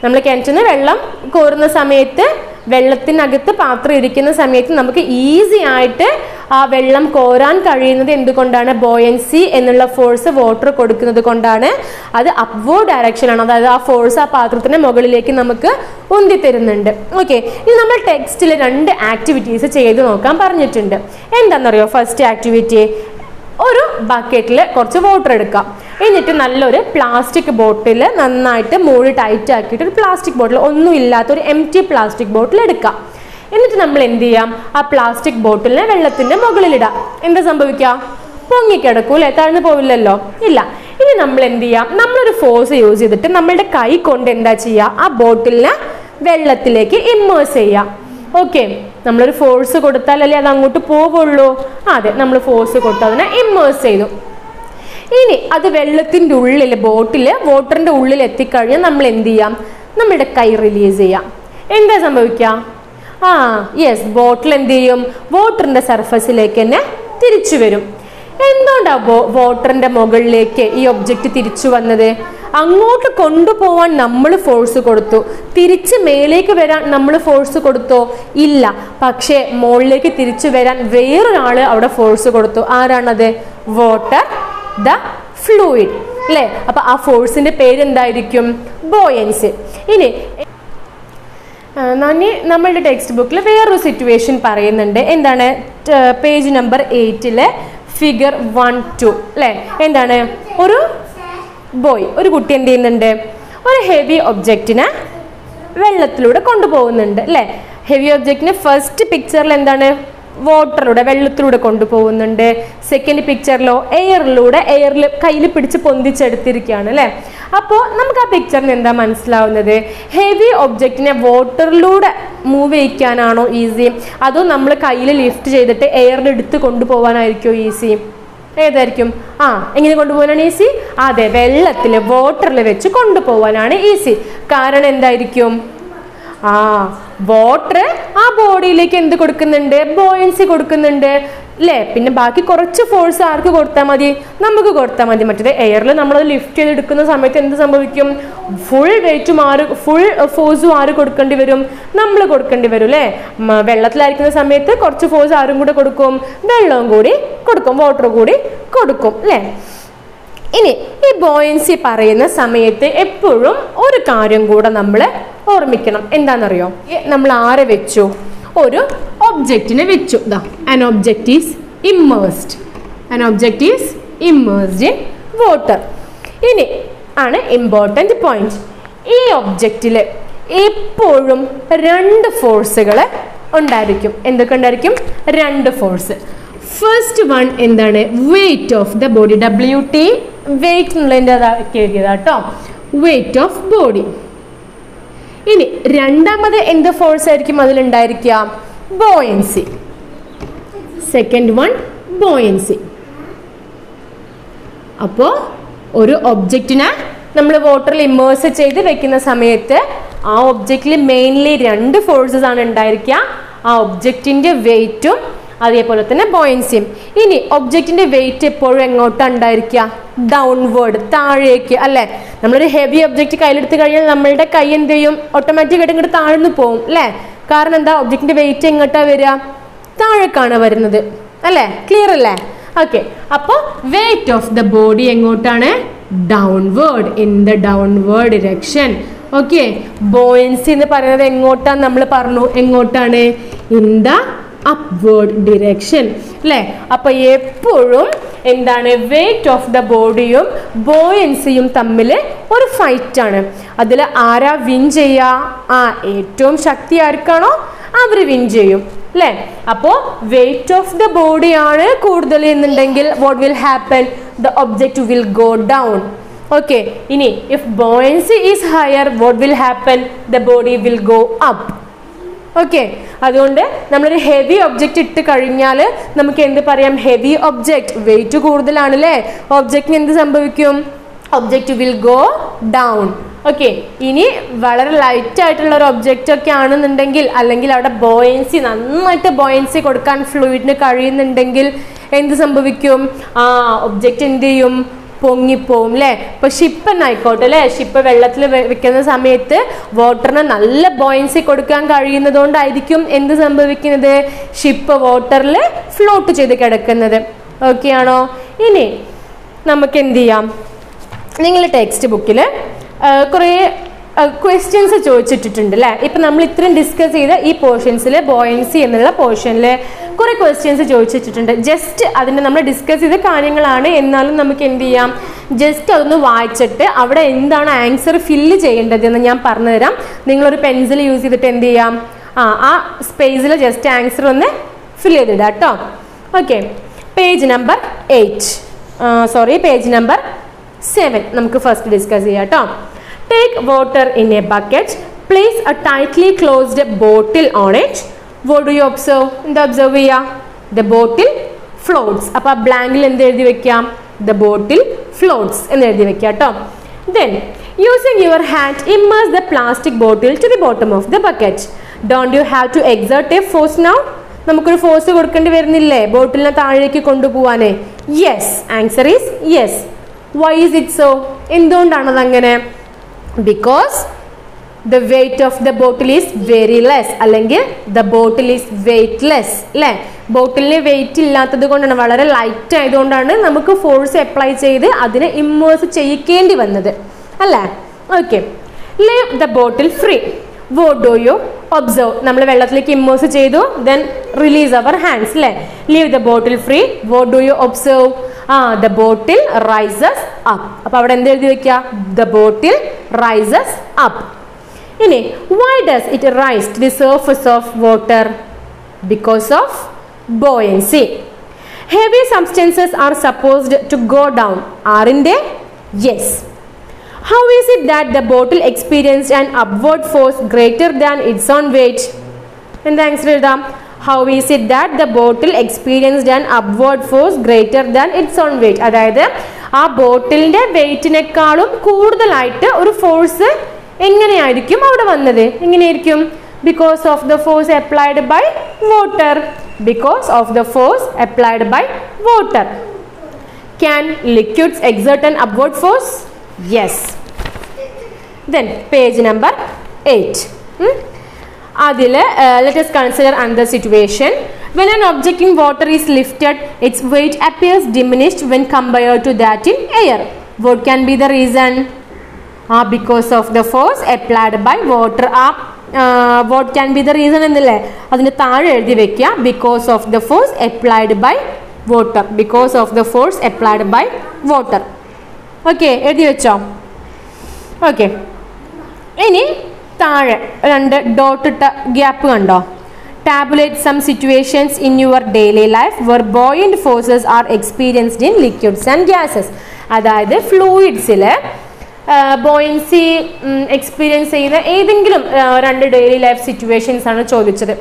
നമ്മൾ കിണറ്റിൽ വെള്ളം കോരുന്ന സമയത്ത് വെള്ളത്തിനകത്ത് പാത്രം ഇരിക്കുന്ന സമയത്ത് നമുക്ക് ഈസി ആയിട്ട് ആ വെള്ളം കോരാൻ കഴിയുന്നത് എന്തുകൊണ്ടാണ്? ബോയൻസി എന്നുള്ള ഫോഴ്സ് വാട്ടർ കൊടുക്കുന്നത് കൊണ്ടാണ്. അത് അപ്വേർഡ് ഡയറക്ഷനാണ് അതായത് ആ ഫോഴ്സ് ആ പാത്രത്തിന് മുകളിലേക്ക് നമുക്ക് ഉന്തി തരുന്നുണ്ട് ഓക്കെ ഇനി നമ്മൾ ടെക്സ്റ്റിൽ രണ്ട് ആക്ടിവിറ്റീസ് ചെയ്ത് നോക്കാൻ പറഞ്ഞിട്ടുണ്ട്. എന്താണെന്നറിയോ? ഫസ്റ്റ് ആക്ടിവിറ്റി ഒരു ബക്കറ്റിൽ കുറച്ച് വാട്ടർ എടുക്കാം. എന്നിട്ട് നല്ലൊരു പ്ലാസ്റ്റിക് ബോട്ടിൽ നന്നായിട്ട് മൂടി ടൈറ്റ് ആക്കിയിട്ട് ഒരു പ്ലാസ്റ്റിക് ബോട്ടിൽ ഒന്നും ഇല്ലാത്ത ഒരു എം ടി പ്ലാസ്റ്റിക് ബോട്ടിൽ എടുക്കാം എന്നിട്ട് നമ്മൾ എന്ത് ചെയ്യാം? ആ പ്ലാസ്റ്റിക് ബോട്ടിലിനെ വെള്ളത്തിന്റെ മുകളിലിടാം എന്താ സംഭവിക്കുക? അല്ലേ താഴ്ന്നു പോവില്ലല്ലോ? ഇല്ല. ഇനി നമ്മൾ എന്ത് ചെയ്യാം? നമ്മളൊരു ഫോഴ്സ് യൂസ് ചെയ്തിട്ട് നമ്മളുടെ കൈ കൊണ്ട് എന്താ ചെയ്യുക? ആ ബോട്ടിലിനെ വെള്ളത്തിലേക്ക് ഇമ്മേഴ്സ് ചെയ്യാം ഓക്കെ നമ്മളൊരു ഫോഴ്സ് കൊടുത്താലല്ലേ അത് അങ്ങോട്ട് പോവുള്ളൂ? അതെ നമ്മൾ ഫോഴ്സ് കൊടുത്ത് അതിനെ ഇമ്മേഴ്സ് ചെയ്തു. ഇനി അത് വെള്ളത്തിന്റെ ഉള്ളിൽ ബോട്ടിൽ വാട്ടറിന്റെ ഉള്ളിൽ എത്തിക്കഴിഞ്ഞാൽ നമ്മൾ എന്ത് ചെയ്യാം? നമ്മുടെ കൈ റിലീസ് ചെയ്യാം. എന്താ സംഭവിക്കുക? ആ യെസ് ബോട്ടിൽ എന്ത് ചെയ്യും? വാട്ടറിന്റെ സർഫസിലേക്ക് തന്നെ തിരിച്ചു വരും. എന്തുകൊണ്ടാ വാട്ടറിന്റെ മുകളിലേക്ക് ഈ ഒബ്ജക്റ്റ് തിരിച്ചു വന്നത്? അങ്ങോട്ട് കൊണ്ടുപോവാൻ നമ്മൾ ഫോഴ്സ് കൊടുത്തു. തിരിച്ച് മേലേക്ക് വരാൻ നമ്മൾ ഫോഴ്സ് കൊടുത്തോ? ഇല്ല. പക്ഷേ മുകളിലേക്ക് തിരിച്ചു വരാൻ വേറൊരാൾ അവിടെ ഫോഴ്സ് കൊടുത്തു. ആരാണത്? വാട്ടർ ദ ഫ്ലൂയിഡ് അല്ലേ അപ്പൊ ആ ഫോഴ്സിന്റെ പേര് എന്തായിരിക്കും ബോയൻസി. ഇനി നന്ദി നമ്മളുടെ ടെക്സ്റ്റ് ബുക്കിൽ വേറൊരു സിറ്റുവേഷൻ പറയുന്നുണ്ട്. എന്താണ്? പേജ് നമ്പർ എയ്റ്റിലെ ഫിഗർ വൺ ടു അല്ലേ എന്താണ്? ഒരു ബോയ് ഒരു കുട്ടി എന്ത് ചെയ്യുന്നുണ്ട്? ഒരു ഹെവി ഒബ്ജക്റ്റിനെ വെള്ളത്തിലൂടെ കൊണ്ടുപോകുന്നുണ്ട് അല്ലേ ഹെവി ഒബ്ജക്റ്റിന് ഫസ്റ്റ് പിക്ചറിൽ എന്താണ്? വാട്ടറിലൂടെ വെള്ളത്തിലൂടെ കൊണ്ടുപോകുന്നുണ്ട്. സെക്കൻഡ് പിക്ചറിലോ എയറിലൂടെ എയറിൽ കയ്യിൽ പിടിച്ച് പൊന്തിച്ചെടുത്തിരിക്കുകയാണ് അല്ലേ? അപ്പോൾ നമുക്ക് ആ പിക്ചറിന് എന്താ മനസ്സിലാവുന്നത്? ഹെവി ഒബ്ജക്റ്റിനെ വാട്ടറിലൂടെ മൂവ് ചെയ്യിക്കാനാണോ ഈസി അതോ നമ്മൾ കയ്യിൽ ലിഫ്റ്റ് ചെയ്തിട്ട് എയറിൽ എടുത്ത് കൊണ്ടുപോകാനായിരിക്കുമോ ഈസി ഏതായിരിക്കും? ആ എങ്ങനെ കൊണ്ടുപോകാനാണ് ഈസി അതെ വെള്ളത്തിൽ വാട്ടറിൽ വെച്ച് കൊണ്ടുപോകാനാണ് ഈസി കാരണം എന്തായിരിക്കും? ആ വാട്ടർ ആ ബോഡിയിലേക്ക് എന്ത് കൊടുക്കുന്നുണ്ട്? ബോയൻസി കൊടുക്കുന്നുണ്ട്. അല്ലേ പിന്നെ ബാക്കി കുറച്ച് ഫോഴ്സ് ആർക്ക് കൊടുത്താൽ മതി? നമുക്ക് കൊടുത്താൽ മതി. മറ്റേത് എയറിൽ നമ്മളത് ലിഫ്റ്റ് ചെയ്ത് എടുക്കുന്ന സമയത്ത് എന്ത് സംഭവിക്കും? ഫുൾ വെയിറ്റും ആര് ഫുൾ ഫോഴ്സും ആര് കൊടുക്കേണ്ടി വരും? നമ്മൾ കൊടുക്കേണ്ടി വരും അല്ലേ വെള്ളത്തിലായിരിക്കുന്ന സമയത്ത് കുറച്ച് ഫോഴ്സ് ആരും കൂടെ കൊടുക്കും. വെള്ളവും കൂടി കൊടുക്കും വാട്ടറും കൂടി കൊടുക്കും അല്ലേ ഇനി ഈ ബോയൻസി പറയുന്ന സമയത്ത് എപ്പോഴും ഒരു കാര്യം കൂടെ നമ്മൾ ഓർമ്മിക്കണം. എന്താണെന്നറിയോ? നമ്മൾ ആരെ വെച്ചു? ഒരു ഒബ്ജക്റ്റിനെ വെച്ചു. ദാ an object is immersed an object is immersed in water ഇനി ആണ് ഇമ്പോർട്ടന്റ് പോയിന്റ് ഈ ഒബ്ജക്റ്റിൽ എപ്പോഴും രണ്ട് ഫോഴ്സുകൾ ഉണ്ടായിരിക്കും. എന്തൊക്കെ ഉണ്ടായിരിക്കും? രണ്ട് ഫോഴ്സ് ഫസ്റ്റ് വൺ എന്താണ്? Weight of the body W T weight എന്നുള്ളതിന്റെ കേട്ടോ വെയിറ്റ് ഓഫ് ബോഡി ഇനി രണ്ടാമത് എന്ത് ഫോഴ്സ് ആയിരിക്കും അതിലുണ്ടായിരിക്കുക? ബോയൻസി സെക്കൻഡ് വൺ ബോയൻസി അപ്പോൾ ഒരു ഒബ്ജക്റ്റിനെ നമ്മൾ വാട്ടറിൽ ഇമേഴ്സ് ചെയ്ത് വെക്കുന്ന സമയത്ത് ആ ഒബ്ജക്റ്റിൽ മെയിൻലി രണ്ട് ഫോഴ്സസ് ആണ് ഉണ്ടായിരിക്കുക. ആ ഒബ്ജക്റ്റിന്റെ വെയിറ്റും അതേപോലെ തന്നെ ബോയൻസിയും ഇനി ഒബ്ജക്റ്റിന്റെ വെയിറ്റ് എപ്പോഴും എങ്ങോട്ടാണ് ഉണ്ടായിരിക്കുക? ഡൗൺവേർഡ് താഴേക്ക് അല്ലെ? നമ്മളൊരു ഹെവി ഒബ്ജക്റ്റ് കയ്യിലെടുത്ത് കഴിഞ്ഞാൽ നമ്മളുടെ കൈ എന്ത് ചെയ്യും? ഓട്ടോമാറ്റിക്കായിട്ട് ഇങ്ങോട്ട് താഴ്ന്നു പോകും അല്ലേ? കാരണം എന്താ? ഒബ്ജക്റ്റിന്റെ വെയിറ്റ് എങ്ങോട്ടാ വരിക? താഴേക്കാണ് വരുന്നത് അല്ലേ? ക്ലിയർ അല്ലേ? ഓക്കെ അപ്പോൾ വെയിറ്റ് ഓഫ് ദ ബോഡി എങ്ങോട്ടാണ്? Downward in the downward direction okay buoyancy എന്ന് പറയുന്നത് എങ്ങോട്ടാണ് നമ്മൾ പറഞ്ഞു. എങ്ങോട്ടാണ്? ഇൻ ദ അപ്വേർഡ് ഡിറക്ഷൻ അല്ലേ അപ്പം എപ്പോഴും എന്താണ് വെയിറ്റ് ഓഫ് ദ ബോഡിയും ബോയൻസിയും തമ്മിൽ ഒരു ഫൈറ്റാണ് അതിൽ ആരാ വിൻ ചെയ്യുക ആ ഏറ്റവും ശക്തി ആർക്കാണോ? അവർ വിൻ ചെയ്യും. അല്ലേ അപ്പോൾ വെയിറ്റ് ഓഫ് ദ ബോഡിയാണ് കൂടുതൽ എന്നുണ്ടെങ്കിൽ what will happen the object will go down okay ഇനി if buoyancy is higher what will happen the body will go up okay അതുകൊണ്ട് നമ്മളൊരു ഹെവി ഒബ്ജക്റ്റ് ഇട്ട് കഴിഞ്ഞാൽ നമുക്ക് എന്ത് പറയാം? ഹെവി ഒബ്ജക്റ്റ് വെയിറ്റ് കൂടുതലാണ് അല്ലേ ഒബ്ജക്റ്റിന് എന്ത് സംഭവിക്കും? Object will go down okay ഇനി വളരെ ലൈറ്റ് ആയിട്ടുള്ള ഒരു ഒബ്ജക്റ്റ് ഒക്കെ ആണെന്നുണ്ടെങ്കിൽ അല്ലെങ്കിൽ അവിടെ ബോയൻസി നന്നായിട്ട് ബോയൻസി കൊടുക്കാൻ ഫ്ലൂയിഡിന് കഴിയുന്നുണ്ടെങ്കിൽ എന്ത് സംഭവിക്കും? ആ ഒബ്ജക്റ്റ് എന്ത് ചെയ്യും? പൊങ്ങിപ്പോവും അല്ലേ ഇപ്പൊ ഷിപ്പ് തന്നെ ആയിക്കോട്ടെ അല്ലേ ഷിപ്പ് വെള്ളത്തിൽ വെക്കുന്ന സമയത്ത് വാട്ടറിന് നല്ല ബോയിൻസി കൊടുക്കാൻ കഴിയുന്നത് കൊണ്ടായിരിക്കും എന്ത് സംഭവിക്കുന്നത്? ഷിപ്പ് വാട്ടറിൽ ഫ്ലോട്ട് ചെയ്ത് കിടക്കുന്നത്. ഓക്കെ ആണോ? ഇനി നമുക്ക് എന്ത് ചെയ്യാം? നിങ്ങൾ ടെക്സ്റ്റ് ബുക്കിൽ കുറേ ക്വസ്റ്റ്യൻസ് ചോദിച്ചിട്ടിട്ടുണ്ട് അല്ലേ ഇപ്പം നമ്മൾ ഇത്രയും ഡിസ്കസ് ചെയ്ത ഈ പോർഷൻസിൽ ബോയൻസി എന്നുള്ള പോർഷനിൽ കുറേ ക്വസ്റ്റ്യൻസ് ചോദിച്ചിട്ടുണ്ട് ജസ്റ്റ് അതിന്റെ നമ്മൾ ഡിസ്കസ് ചെയ്ത കാര്യങ്ങളാണ്. എന്നാലും നമുക്ക് എന്ത് ചെയ്യാം? ജസ്റ്റ് അതൊന്ന് വായിച്ചിട്ട് അവിടെ എന്താണ് ആൻസർ ഫില്ല് ചെയ്യേണ്ടത് എന്ന് ഞാൻ പറഞ്ഞുതരാം. നിങ്ങളൊരു പെൻസിൽ യൂസ് ചെയ്തിട്ട് എന്ത് ചെയ്യാം? ആ ആ സ്പേസിൽ ജസ്റ്റ് ആൻസർ ഒന്ന് ഫില്ല് ചെയ്തിടാം കേട്ടോ. Okay page number eight sorry page number seven നമുക്ക് ഫസ്റ്റ് ഡിസ്കസ് ചെയ്യാം കേട്ടോ. Take water in a bucket place a tightly closed bottle on it what do you observe എന്താ ഒബ്സർവ് ചെയ്യുക ദ ബോട്ടിൽ ഫ്ലോട്ട്സ് അപ്പോൾ ആ ബ്ലാങ്കിൽ എന്ത് എഴുതി വെക്കാം? ദ ബോട്ടിൽ ഫ്ലോട്ട്സ് എന്ന് എഴുതി വെക്കാം കേട്ടോ then using your hand immerse the plastic bottle to the bottom of the bucket don't you have to exert a force now നമുക്കൊരു ഫോഴ്സ് കൊടുക്കേണ്ടി വരുന്നില്ലേ? ബോട്ടിലിനെ താഴേക്ക് കൊണ്ടുപോവാനേ. Yes answer is yes why is it so എന്തുകൊണ്ടാണത് അങ്ങനെ because the weight of the bottle is very less അല്ലെങ്കിൽ the bottle is weightless അല്ലേ ബോട്ടിലിന് wait ഇല്ലാത്തത് കൊണ്ടാണ് വളരെ ലൈറ്റ് ആയതുകൊണ്ടാണ് നമുക്ക് ഫോഴ്സ് അപ്ലൈ ചെയ്ത് അതിനെ ഇമ്മേഴ്സ് ചെയ്യിക്കേണ്ടി വന്നത്. അല്ലേ? Okay leave the bottle free what you observe നമ്മൾ വെള്ളത്തിലേക്ക് ഇമ്മേഴ്സ് ചെയ്തു ദെൻ റിലീസ് അവർ ഹാൻഡ്സ് അല്ലേ leave the bottle free what do you observe ആ ദ ബോട്ടിൽ റൈസസ് അപ്പ് അപ്പൊ അവിടെ എന്ത് എഴുതി വെക്കുക ദ ബോട്ടിൽ റൈസസ് അപ്പ് ഇനി why does it rise the surface of water because of buoyancy heavy substances are supposed to go down they yes how is it that the bottle experienced and upward force greater than its own weight? എന്താ answer എഴുതാം? How is it that the bottle experienced and upward force greater than its own weight അതായത് ആ ബോട്ടിലിന്റെ വെയിറ്റിനേക്കാളും കൂടുതലായിട്ട് ഒരു force എങ്ങനെയായിരിക്കും അവിടെ വന്നത്? എങ്ങനെയായിരിക്കും? Because of the force applied by water because of the force applied by water can liquids exert and upward force yes then page number 8 അതിൽ let us consider another situation when an object in water is lifted its weight appears diminished when compared to that in air what can be the reason ah because of the force applied by water ആ what can be the reason എന്നല്ലേ അതിന് താഴെ എഴുതി വെക്കുക because of the force applied by water because of the force applied by water okay എഴുതി വെച്ചോ okay ഇനി താഴെ രണ്ട് ഡോട്ട് ഇട്ട ഗ്യാപ്പ് കണ്ടോ? Tabulate some situations in your daily life where buoyant forces are experienced in liquids and gases അതായത് ഫ്ലൂയിഡ്സിൽ buoyancy experience ചെയ്യുന്ന ഏതെങ്കിലും രണ്ട് ഡെയിലി ലൈഫ് സിറ്റുവേഷൻസ് ആണ് ചോദിച്ചത്.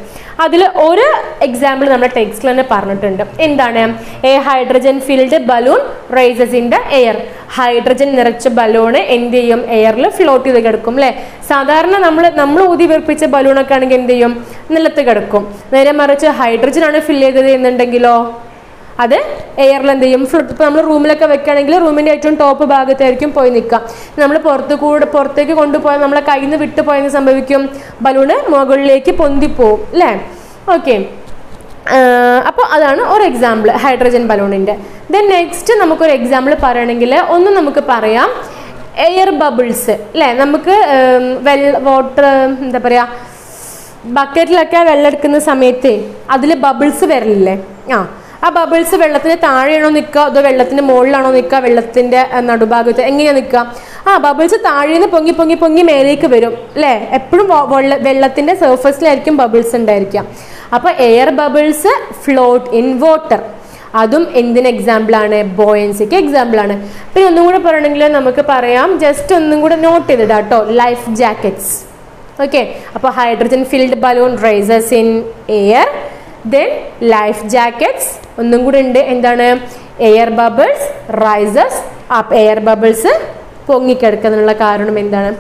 അതിൽ ഒരു എക്സാമ്പിൾ നമ്മുടെ ടെക്സ്റ്റിൽ തന്നെ പറഞ്ഞിട്ടുണ്ട്. എന്താണ്? A hydrogen filled balloon rises in the air hydrogen നിറച്ച ബലൂണ് എന്ത് ചെയ്യും? എയറിൽ ഫ്ലോട്ട് ചെയ്ത് കിടക്കും അല്ലേ സാധാരണ നമ്മൾ നമ്മൾ ഊതി വീർപ്പിച്ച ബലൂണൊക്കെ ആണെങ്കിൽ എന്ത് ചെയ്യും? നിലത്ത് കിടക്കും. നേരെ മറിച്ച് ഹൈഡ്രജൻ ആണ് ഫില്ല് ചെയ്തത് എന്നുണ്ടെങ്കിലോ? അത് എയറിൽ എന്ത് ചെയ്യും? ഇപ്പോൾ നമ്മൾ റൂമിലൊക്കെ വെക്കുകയാണെങ്കിൽ റൂമിന്റെ ഏറ്റവും ടോപ്പ് ഭാഗത്തായിരിക്കും പോയി നിൽക്കുക നമ്മൾ പുറത്ത് കൂടെ പുറത്തേക്ക് കൊണ്ടുപോയാൽ നമ്മളെ കയ്യിൽ നിന്ന് വിട്ടു പോയെന്ന് സംഭവിക്കും. ബലൂണ് മുകളിലേക്ക് പൊന്തിപ്പോവും അല്ലേ ഓക്കെ. അപ്പോൾ അതാണ് ഒരു എക്സാമ്പിൾ ഹൈഡ്രജൻ ബലൂണിന്റെ ദെൻ നെക്സ്റ്റ് നമുക്കൊരു എക്സാമ്പിൾ പറയുകയാണെങ്കിൽ ഒന്ന് നമുക്ക് പറയാം. എയർ ബബിൾസ് അല്ലേ നമുക്ക് വെൽ വാട്ടർ എന്താ പറയുക ബക്കറ്റിലൊക്കെ വെള്ളം എടുക്കുന്ന സമയത്ത് അതിൽ ബബിൾസ് വരലില്ലേ? ആ. ആ ബബിൾസ് വെള്ളത്തിന് താഴെയാണോ നിൽക്കുക? അതോ വെള്ളത്തിന്റെ മുകളിലാണോ നിൽക്കുക? വെള്ളത്തിന്റെ നടുഭാഗത്ത് എങ്ങനെയാണ് നിൽക്കുക? ആ ബബിൾസ് താഴേന്ന് പൊങ്ങി പൊങ്ങി പൊങ്ങി മേലേക്ക് വരും അല്ലേ? എപ്പോഴും വെള്ള വെള്ളത്തിന്റെ സർഫസിലായിരിക്കും ബബിൾസ് ഉണ്ടായിരിക്കുക. അപ്പോൾ air bubbles float in water അതും എന്തിന് എക്സാമ്പിൾ ആണ്? ബോയൻസിക്ക് എക്സാമ്പിൾ ആണ്. പിന്നെ ഒന്നും കൂടെ പറയണമെങ്കിൽ നമുക്ക് പറയാം. ജസ്റ്റ് ഒന്നും കൂടെ നോട്ട് ചെയ്തിടാം കേട്ടോ. ലൈഫ് ജാക്കറ്റ്സ് ഓക്കെ അപ്പോൾ hydrogen filled balloon rises in air then life jackets ഒന്നും കൂടെ ഉണ്ട്. എന്താണ്? Air bubbles rises up air bubbles പൊങ്ങിക്കിടക്കുന്നതിനുള്ള കാരണം എന്താണ്?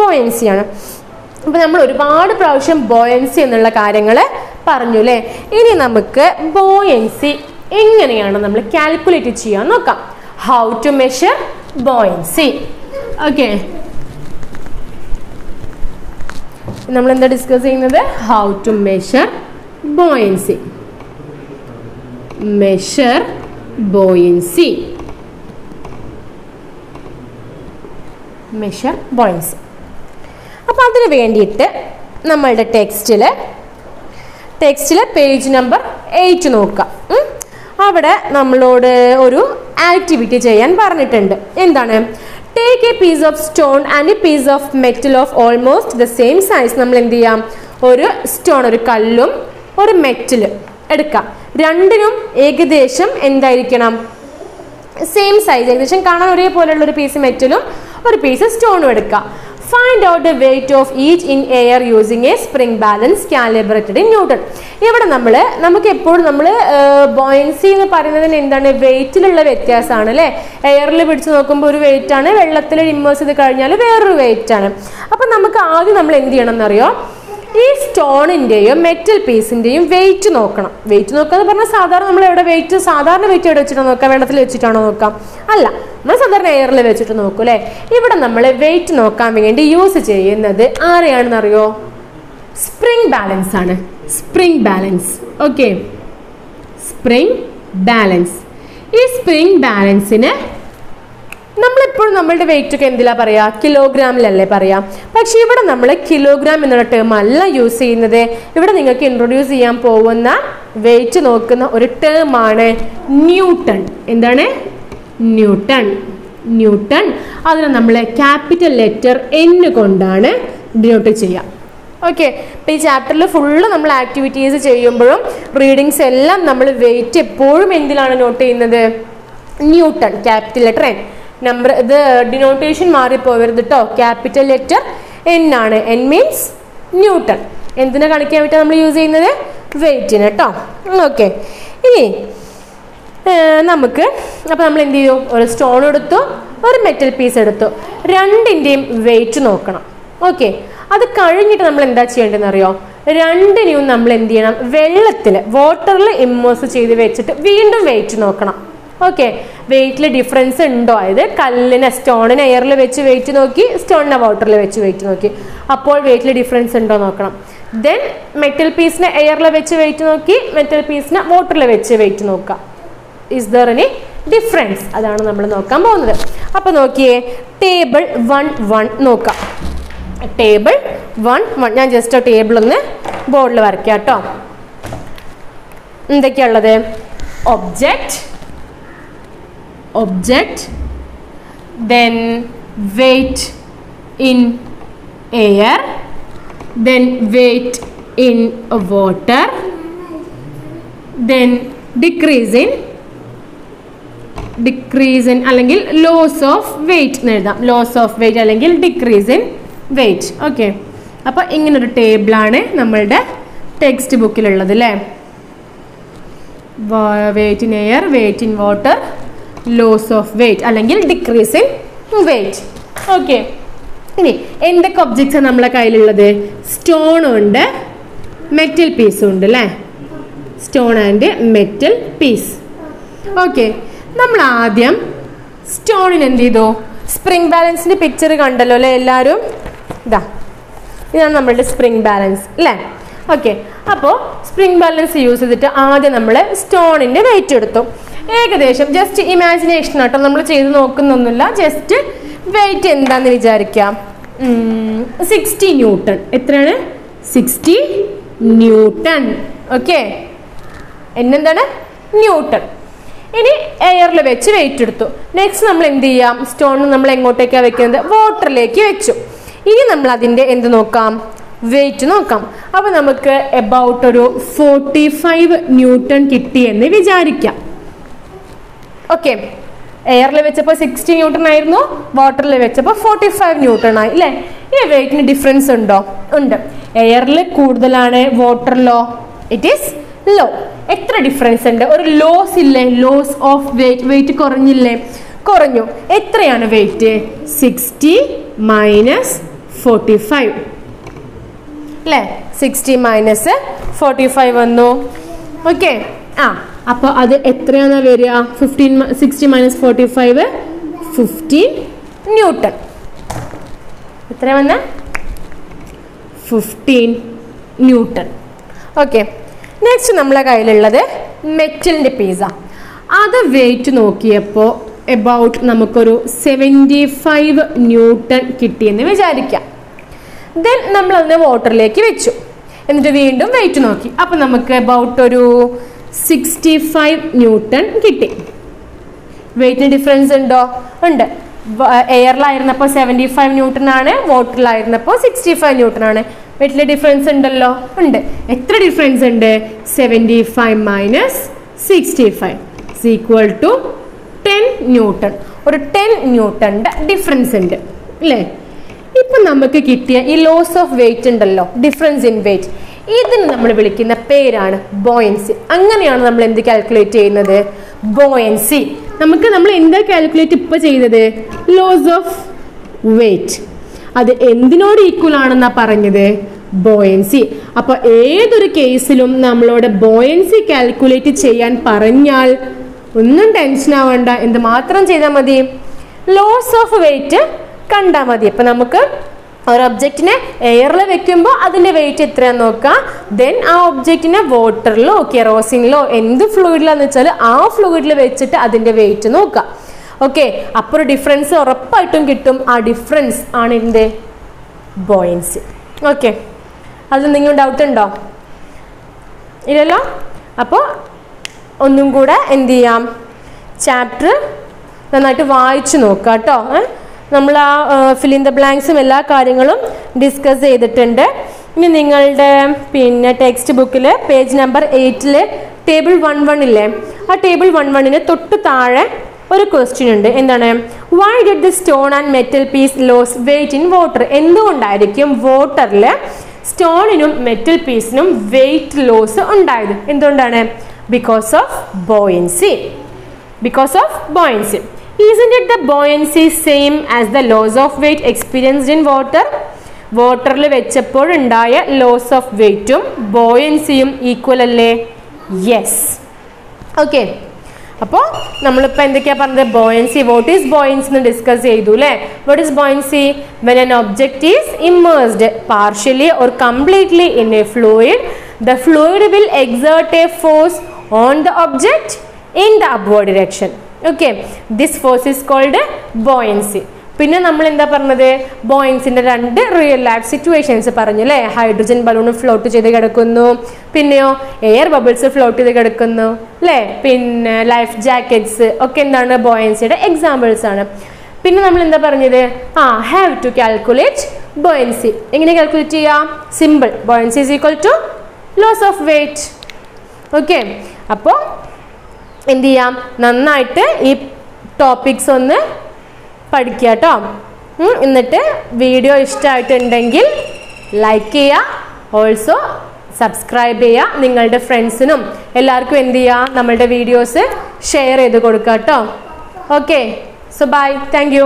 ബോയൻസിയാണ് അപ്പോൾ നമ്മൾ ഒരുപാട് പ്രാവശ്യം ബോയൻസി എന്നുള്ള കാര്യങ്ങൾ പറഞ്ഞു അല്ലേ? ഇനി നമുക്ക് ബോയൻസി എങ്ങനെയാണ് നമ്മൾ കാൽക്കുലേറ്റ് ചെയ്യാൻ നോക്കാം. How to measure buoyancy okay നമ്മൾ എന്താ ഡിസ്കസ് ചെയ്യുന്നത്? How to measure buoyancy measure buoyancy measure buoyancy അപ്പോൾ അതിന് വേണ്ടിയിട്ട് നമ്മളുടെ ടെക്സ്റ്റിൽ ടെക്സ്റ്റിൽ പേജ് നമ്പർ എയ്റ്റ് നോക്കുക. അവിടെ നമ്മളോട് ഒരു ആക്ടിവിറ്റി ചെയ്യാൻ പറഞ്ഞിട്ടുണ്ട്. എന്താണ്? Take a piece of stone and a piece of metal of almost the same size നമ്മൾ എന്ത് ചെയ്യാം? ഒരു സ്റ്റോൺ ഒരു കല്ലും ഒരു മെറ്റൽ എടുക്കാം. രണ്ടിനും ഏകദേശം എന്തായിരിക്കണം? സെയിം സൈസ് ഏകദേശം കാണാൻ ഒരേപോലെയുള്ള ഒരു പീസ് മെറ്റലും ഒരു പീസ് സ്റ്റോണും എടുക്കാം. Find out the weight of each in air using a spring balance calibrated in newton ഇവിടെ നമ്മൾ നമുക്ക് എപ്പോഴും നമ്മൾ ബോയൻസി എന്ന് പറയുന്നതിന് എന്താണ്? വെയിറ്റിലുള്ള വ്യത്യാസമാണ് അല്ലേ? എയറിൽ പിടിച്ച് നോക്കുമ്പോൾ ഒരു വെയിറ്റ് ആണ്. വെള്ളത്തിൽ ഇമ്മേഴ്സ് ചെയ്ത് കഴിഞ്ഞാൽ വേറൊരു വെയിറ്റ് ആണ്. അപ്പം നമുക്ക് ആദ്യം നമ്മൾ എന്ത് ചെയ്യണം എന്നറിയോ? ഈ സ്റ്റോണിന്റെയും മെറ്റൽ പീസിന്റെയും വെയിറ്റ് നോക്കണം. വെയിറ്റ് നോക്കുക എന്ന് പറഞ്ഞാൽ സാധാരണ നമ്മൾ എവിടെ വെയിറ്റ് സാധാരണ വെയിറ്റ് എവിടെ വെച്ചിട്ടാണ് നോക്കാം വെള്ളത്തിൽ വെച്ചിട്ടാണോ നോക്കാം അല്ല നമ്മൾ സാധാരണ എയറിൽ വെച്ചിട്ട് നോക്കും അല്ലേ? ഇവിടെ നമ്മൾ വെയിറ്റ് നോക്കാൻ വേണ്ടി യൂസ് ചെയ്യുന്നത് ആരെയാണെന്ന് അറിയോ സ്പ്രിംഗ് ബാലൻസ് ആണ്. Spring balance okay spring balance ഈ സ്പ്രിംഗ് ബാലൻസിന് നമ്മളിപ്പോഴും നമ്മളുടെ വെയിറ്റ് ഒക്കെ എന്തിലാ പറയാ? കിലോഗ്രാമിലല്ലേ പറയാ? പക്ഷെ ഇവിടെ നമ്മൾ കിലോഗ്രാം എന്നുള്ള ടേം അല്ല യൂസ് ചെയ്യുന്നത്. ഇവിടെ നിങ്ങൾക്ക് ഇൻട്രൊഡ്യൂസ് ചെയ്യാൻ പോകുന്ന വെയിറ്റ് നോക്കുന്ന ഒരു ടേം ആണ് ന്യൂട്ടൺ. എന്താണ്? ന്യൂട്ടൺ. ന്യൂട്ടൺ. അതിനെ നമ്മൾ ക്യാപിറ്റൽ ലെറ്റർ എൻ കൊണ്ടാണ് ഡിനോട്ട് ചെയ്യുക ഓക്കെ അപ്പോൾ ഈ ചാപ്റ്ററിൽ ഫുള്ള് നമ്മൾ ആക്ടിവിറ്റീസ് ചെയ്യുമ്പോഴും റീഡിങ്സ് എല്ലാം നമ്മൾ വെയിറ്റ് എപ്പോഴും എന്തിലാണ് നോട്ട് ചെയ്യുന്നത്? Newton. Capital letter N number ഇത് ഡിനോട്ടേഷൻ മാറിപ്പോവരുത് കേട്ടോ ക്യാപിറ്റൽ ലെറ്റർ എൻ ആണ്. എൻ മീൻസ് ന്യൂട്ടൺ എന്തിനാ കണക്കാൻ വേണ്ടിയിട്ട് നമ്മൾ യൂസ് ചെയ്യുന്നത്? വെയിറ്റിന് കേട്ടോ ഓക്കെ ഇനി നമുക്ക് അപ്പോൾ നമ്മൾ എന്ത് ചെയ്യും ഒരു സ്റ്റോൺ എടുത്തു ഒരു മെറ്റൽ പീസ് എടുത്തു. രണ്ടിന്റെയും വെയിറ്റ് നോക്കണം. ഓക്കെ അത് കഴിഞ്ഞിട്ട് നമ്മൾ എന്താ ചെയ്യേണ്ടതെന്ന് അറിയോ? രണ്ടിനെയും നമ്മൾ എന്ത് ചെയ്യണം? വെള്ളത്തിൽ വാട്ടറിൽ ഇമ്മേഴ്സ് ചെയ്ത് വെച്ചിട്ട് വീണ്ടും വെയിറ്റ് നോക്കണം. ഓക്കെ വെയിറ്റിൽ ഡിഫറൻസ് ഉണ്ടോ? അതായത് കല്ലിനെ സ്റ്റോണിനെ എയറിൽ വെച്ച് വെയിറ്റ് നോക്കി സ്റ്റോണിനെ വാട്ടറിൽ വെച്ച് വെയിറ്റ് നോക്കി. അപ്പോൾ വെയിറ്റിൽ ഡിഫറൻസ് ഉണ്ടോ നോക്കണം. ദെൻ മെറ്റൽ പീസിനെ എയറിൽ വെച്ച് വെയിറ്റ് നോക്കി മെറ്റൽ പീസിനെ വാട്ടറിൽ വെച്ച് വെയിറ്റ് നോക്കുക. ഇസ് ദർ എനി ഡിഫറൻസ് അതാണ് നമ്മൾ നോക്കാൻ പോകുന്നത്. അപ്പോൾ നോക്കിയേ ടേബിൾ വൺ വൺ നോക്കാം. ടേബിൾ വൺ വൺ ഞാൻ ജസ്റ്റ് ടേബിൾ ഒന്ന് ബോർഡിൽ വരയ്ക്കാം കേട്ടോ. എന്തൊക്കെയുള്ളത് object object then weight in air then weight in water then decrease in decrease in അല്ലെങ്കിൽ ലോസ് ഓഫ് വെയിറ്റ് എന്ന് എഴുതാം. ലോസ് ഓഫ് വെയിറ്റ് അല്ലെങ്കിൽ ഡിക്രീസ് ഇൻ വെയിറ്റ് ഓക്കെ അപ്പോൾ ഇങ്ങനൊരു ടേബിളാണ് നമ്മളുടെ ടെക്സ്റ്റ് ബുക്കിലുള്ളത് അല്ലേ weight in air weight in water loss of weight അല്ലെങ്കിൽ ഡിക്രീസ് ഇൻ വെയിറ്റ് ഓക്കെ ഇനി എന്തൊക്കെ ഒബ്ജക്ട്സ് നമ്മളെ കയ്യിലുള്ളത്? സ്റ്റോൺ ഉണ്ട് മെറ്റൽ പീസും ഉണ്ട് അല്ലേ? Stone and metal piece okay നമ്മൾ ആദ്യം സ്റ്റോണിന് എന്ത് ചെയ്തു? സ്പ്രിംഗ് ബാലൻസിന്റെ പിക്ചർ കണ്ടല്ലോ അല്ലേ എല്ലാവരും ഇതാ. ഇതാണ് നമ്മളുടെ സ്പ്രിംഗ് ബാലൻസ് അല്ലേ? ഓക്കെ അപ്പോൾ സ്പ്രിംഗ് ബാലൻസ് യൂസ് ചെയ്തിട്ട് ആദ്യം നമ്മൾ സ്റ്റോണിന്റെ വെയിറ്റ് എടുത്തു. ഏകദേശം ജസ്റ്റ് ഇമാജിനേഷൻ ആട്ടോ. നമ്മൾ ചെയ്ത് നോക്കുന്നൊന്നുമില്ല. ജസ്റ്റ് വെയിറ്റ് എന്താന്ന് വിചാരിക്കാം. സിക്സ്റ്റി ന്യൂട്ടൺ എത്രയാണ്? സിക്സ്റ്റി ന്യൂട്ടൺ ഓക്കെ എന്നെന്താണ്? ന്യൂട്ടൺ ഇനി എയറിൽ വെച്ച് വെയിറ്റ് എടുത്തു. നെക്സ്റ്റ് നമ്മൾ എന്ത് ചെയ്യാം? സ്റ്റോൺ നമ്മൾ എങ്ങോട്ടേക്കാണ് വെക്കുന്നത്? വാട്ടറിലേക്ക് വെച്ചു. ഇനി നമ്മൾ അതിന്റെ എന്ത് നോക്കാം? വെയിറ്റ് നോക്കാം. അപ്പോൾ നമുക്ക് എബൌട്ട് ഒരു ഫോർട്ടി ഫൈവ് ന്യൂട്ടൺ കിട്ടിയെന്ന് വിചാരിക്കാം. ഓക്കെ എയറിൽ വെച്ചപ്പോൾ സിക്സ്റ്റി ന്യൂട്ടൺ ആയിരുന്നു. വാട്ടറിൽ വെച്ചപ്പോൾ ഫോർട്ടി ഫൈവ് ന്യൂട്ടൺ ആയി അല്ലേ ഈ വെയിറ്റിന് ഡിഫറൻസ് ഉണ്ടോ? ഉണ്ട്. എയറിൽ കൂടുതലാണ് വാട്ടറിലോ ഇറ്റ് ഈസ് ലോ എത്ര ഡിഫറൻസ് ഉണ്ട്? ഒരു ലോസ് ഇല്ലേ? ലോസ് ഓഫ് വെയിറ്റ് വെയിറ്റ് കുറഞ്ഞില്ലേ? കുറഞ്ഞു. എത്രയാണ് weight sixty minus forty five അല്ലേ സിക്സ്റ്റി മൈനസ് ഫോർട്ടി ഫൈവ് വന്നു. ഓക്കെ ആ. അപ്പോൾ അത് എത്രയാണ് വരിക? Fifteen sixty minus forty five fifteen newton എത്ര വന്ന? ഫിഫ്റ്റീൻ ന്യൂട്ടൺ ഓക്കെ നെക്സ്റ്റ് നമ്മളെ കയ്യിലുള്ളത് മെറ്റലിന്റെ പീസ അത് വെയിറ്റ് നോക്കിയപ്പോൾ എബൌട്ട് നമുക്കൊരു സെവന്റി ഫൈവ് ന്യൂട്ടൺ കിട്ടിയെന്ന് വിചാരിക്കാം. ദെൻ നമ്മളതിനെ വാട്ടറിലേക്ക് വെച്ചു. എന്നിട്ട് വീണ്ടും വെയിറ്റ് നോക്കി. അപ്പോൾ നമുക്ക് എബൌട്ട് ഒരു സിക്സ്റ്റി ഫൈവ് ന്യൂട്ടൺ കിട്ടി. വെയിറ്റിന് ഡിഫറൻസ് ഉണ്ടോ? ഉണ്ട്. എയറിലായിരുന്നപ്പോൾ സെവന്റി ഫൈവ് ന്യൂട്ടൺ ആണ് വാട്ടറിലായിരുന്നപ്പോൾ സിക്സ്റ്റി ഫൈവ് ന്യൂട്ടൺ ആണ്. വെയിറ്റിലെ ഡിഫറൻസ് ഉണ്ടല്ലോ? ഉണ്ട്. എത്ര ഡിഫറൻസ് ഉണ്ട്? Seventy five minus sixty five is equal to ten newton ഒരു ടെൻ ന്യൂട്ടണിന്റെ ഡിഫറൻസ് ഉണ്ട്. അല്ലേ ഇപ്പം നമുക്ക് കിട്ടിയ ഈ ലോസ് ഓഫ് വെയിറ്റ് ഉണ്ടല്ലോ? ഡിഫറൻസ് ഇൻ വെയിറ്റ് ഇതിന് നമ്മൾ വിളിക്കുന്ന പേരാണ് ബോയൻസി അങ്ങനെയാണ് നമ്മൾ എന്ത് കാൽക്കുലേറ്റ് ചെയ്യുന്നത്? ബോയൻസി നമുക്ക് നമ്മൾ എന്താ കാൽക്കുലേറ്റ് ഇപ്പൊ ചെയ്തത്? ലോസ് ഓഫ് വെയിറ്റ് അത് എന്തിനോട് ഈക്വൽ ആണെന്നാ പറഞ്ഞത്? ബോയൻസി അപ്പൊ ഏതൊരു കേസിലും നമ്മളോട് ബോയൻസി കാൽക്കുലേറ്റ് ചെയ്യാൻ പറഞ്ഞാൽ ഒന്നും ടെൻഷൻ ആവണ്ട. എന്ത് മാത്രം ചെയ്താൽ മതി? ലോസ് ഓഫ് വെയിറ്റ് കണ്ടാൽ മതി. അപ്പൊ നമുക്ക് ഒരു ഒബ്ജക്റ്റിനെ എയറിൽ വെക്കുമ്പോൾ അതിന്റെ വെയിറ്റ് എത്രയാന്ന് നോക്കുക ദെൻ ആ ഒബ്ജക്റ്റിനെ വാട്ടറിലോ കെറോസിനിലോ എന്ത് ഫ്ലൂയിഡിലാന്ന് വെച്ചാൽ ആ ഫ്ലൂയിഡിൽ വെച്ചിട്ട് അതിന്റെ വെയിറ്റ് നോക്കുക ഓക്കെ അപ്പോൾ ഒരു ഡിഫറൻസ് ഉറപ്പായിട്ടും കിട്ടും. ആ ഡിഫറൻസ് ആണ് എന്റെ ബോയിൻസ് ഓക്കെ അതിൽ നിങ്ങൾ ഡൗട്ട് ഉണ്ടോ? ഇല്ലല്ലോ? അപ്പോൾ ഒന്നും കൂടെ എന്ത് ചെയ്യാം? ചാപ്റ്റർ നന്നായിട്ട് വായിച്ചു നോക്കാം കേട്ടോ നമ്മൾ ആ ഫിലിൻ ദ ബ്ലാങ്ക്സും എല്ലാ കാര്യങ്ങളും ഡിസ്കസ് ചെയ്തിട്ടുണ്ട്. ഇനി നിങ്ങളുടെ പിന്നെ ടെക്സ്റ്റ് ബുക്കിൽ പേജ് നമ്പർ എയ്റ്റിൽ ടേബിൾ വൺ വണ്ണില്ലേ ആ ടേബിൾ വൺ വണ്ണിന് തൊട്ട് താഴെ ഒരു ക്വസ്റ്റ്യൻ ഉണ്ട്. എന്താണ്? Why did the stone and metal piece loss weight in water എന്തുകൊണ്ടായിരിക്കും വാട്ടറിൽ സ്റ്റോണിനും മെറ്റൽ പീസിനും വെയിറ്റ് ലോസ് ഉണ്ടായത്? എന്തുകൊണ്ടാണ്? Because of buoyancy because of buoyancy isn't it the buoyancy same as the loss of weight experienced in water വാട്ടറിൽ വെച്ചപ്പോഴുണ്ടായ loss of വെയിറ്റും ബോയൻസിയും ഈക്വൽ അല്ലേ? യെസ് ഓക്കെ അപ്പോൾ നമ്മളിപ്പോൾ എന്തൊക്കെയാ പറഞ്ഞത്? ബോയൻസി വോട്ട് ഈസ് ബോയൻസി എന്ന് ഡിസ്കസ് ചെയ്തു അല്ലേ what is buoyancy when an object is immersed partially or completely in a fluid the fluid will exert a force on the object in the upward direction okay this force is called buoyancy പിന്നെ നമ്മൾ എന്താ പറഞ്ഞത്? ബോയിൻസിന്റെ രണ്ട് real life situations പറഞ്ഞു അല്ലേ? Hydrogen balloon float ചെയ്ത് കിടക്കുന്നു. പിന്നെയോ എയർ ബബിൾസ് ഫ്ലോട്ട് ചെയ്ത് കിടക്കുന്നു. അല്ലേ? പിന്നെ ലൈഫ് ജാക്കറ്റ്സ് ഒക്കെ എന്താണ്? ബോയൻസിയുടെ എക്സാമ്പിൾസ് ആണ്. പിന്നെ നമ്മൾ എന്താ പറഞ്ഞത്? ആ ഹാവ് ടു കാൽക്കുലേറ്റ് ബോയൻസി എങ്ങനെ കാൽക്കുലേറ്റ് ചെയ്യാം? Simple buoyancy is equal to loss of weight okay അപ്പോൾ എന്ത് ചെയ്യാം നന്നായിട്ട് ഈ ടോപ്പിക്സ് ഒന്ന് പഠിക്കുക കേട്ടോ എന്നിട്ട് വീഡിയോ ഇഷ്ടമായിട്ടുണ്ടെങ്കിൽ ലൈക്ക് ചെയ്യുക. ഓൾസോ സബ്സ്ക്രൈബ് ചെയ്യുക നിങ്ങളുടെ ഫ്രണ്ട്സിനും എല്ലാവർക്കും എന്ത് ചെയ്യുക നമ്മളുടെ വീഡിയോസ് ഷെയർ ചെയ്ത് കൊടുക്കുക കേട്ടോ ഓക്കെ സോ ബൈ താങ്ക്